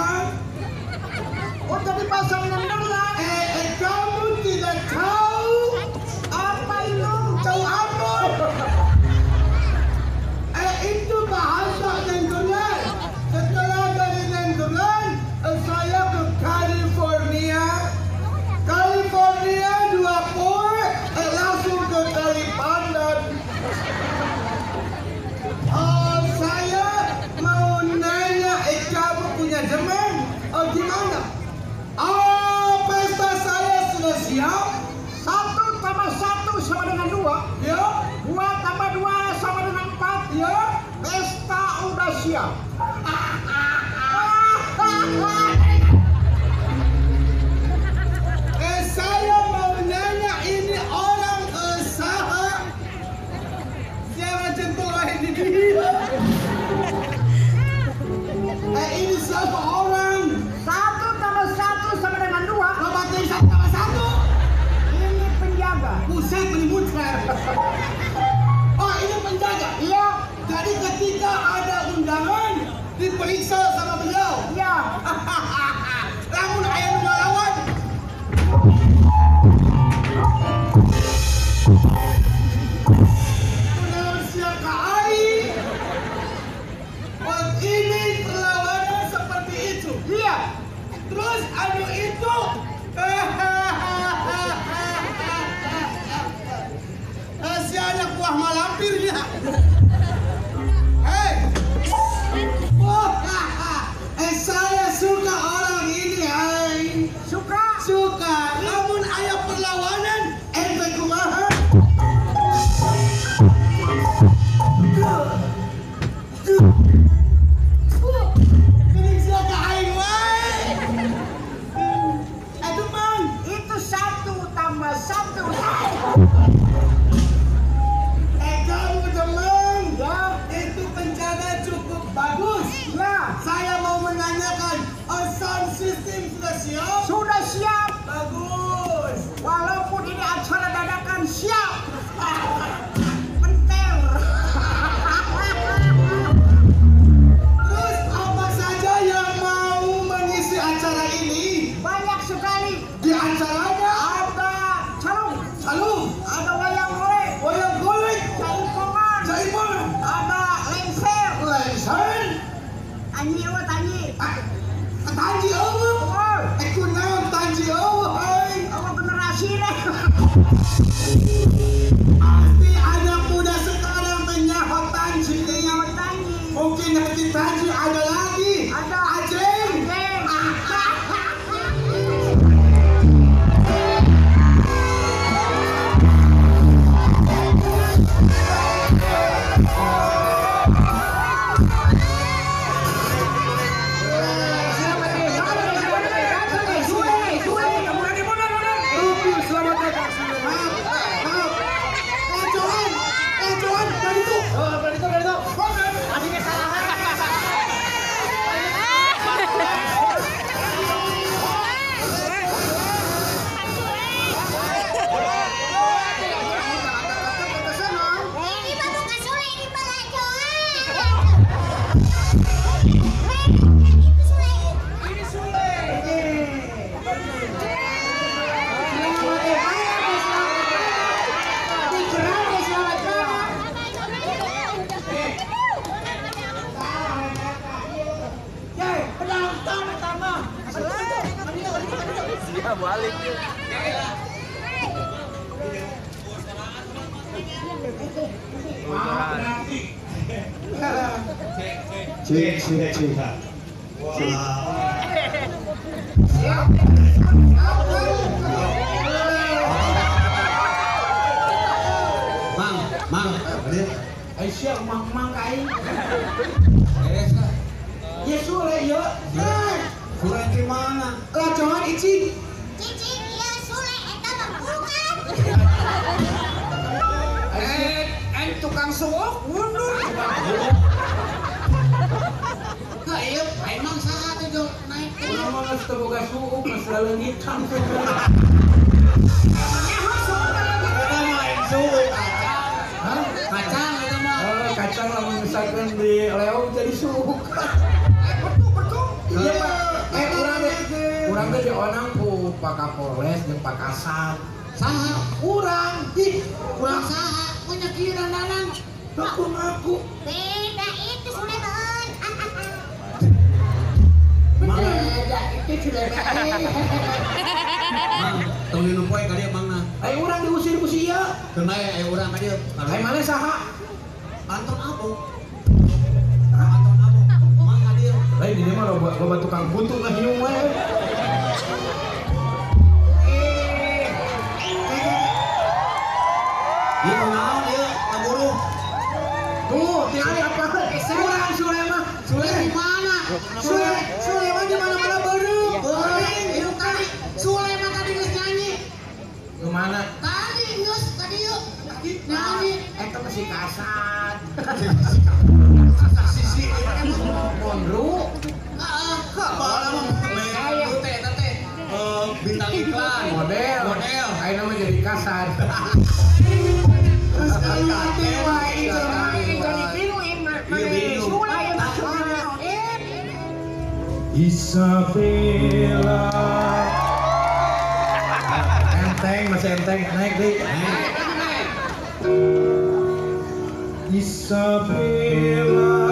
Oh Huwag kami pasang ng. Iya. Siap? Sudah siap. Bagus. Walaupun ini acara dadakan siap. Pentel. Terus apa saja yang mau mengisi acara ini? Banyak sekali. Di acaranya Ada calung. Salum, Ada wayang golek. wayang golek, Jaipongan. jaibon, Ada lengser. lensan, Anyi apa tanyi? ah, tanji. Oh, Pasti anak muda sekarang menyahut tanji. Mungkin hati tanji Cek, cek, cek. Mang, mang, mang-mang kain. Beres lah. Ya sule Surat di mana? Icing. Cicing suuk, laleungitan. Kita main suhu kacang. Hah? Kacang itu mah. Oh, kacang lamun misalkan di leong jadi suuk. Iya, Pak. Eh, urang ge urang ge dionang ku Pak Kapolres jeung Pak Kasat. Saha? Urang, ih, Kurang saha? Punya kira nanang. aku ngaku. Beda itu Sule Tungguin poe kali emang nah. Ayo urang diusir ku sia. Kena ya, ayo orang kali. Ayo mana saha? Kantor apa? Kantor apa? Mang hadir. Lain ini mah loba loba tukang buntu ngahiung wae. Iya, naon ieu? Paburu. Tuh, tiari apa? Eh, Suleman, Suleman. Suleman di mana? si kasat si si kondru bintang iklan model model ayo nama jadi kasar Isabella enteng masih enteng naik deh naik. e sabê-la.